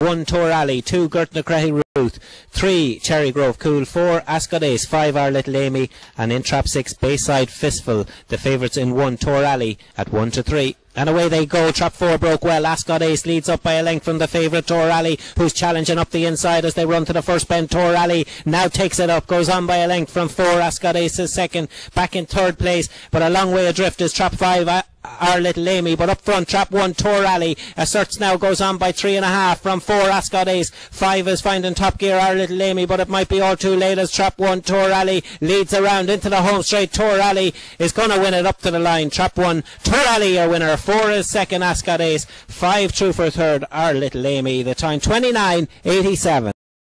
one Tour Ali, two Gert Crahy Ruth, three Cherry Grove Cool, four Ascot Ace, five Our Little Amy, and in trap six Bayside Fistful, the favourites in one Tour Ali at one to three. And away they go. Trap four broke well. Ascot Ace leads up by a length from the favourite Tour Ali, who's challenging up the inside as they run to the first bend. Tour Ali now takes it up, goes on by a length from four. Ascot Ace is second, back in third place, but a long way adrift is Trap five our little Amy, but up front, trap one, Tour Ali. Asserts now goes on by three and a half from four, Ascot Ace. Five is finding top gear, our little Amy, but it might be all too late as trap one, Tour Ali leads around into the home straight. Tour Ali is going to win it up to the line. Trap one, Tour Ali, your winner. Four is second, Ascot Ace. Five true for third, our little Amy. The time 29.87.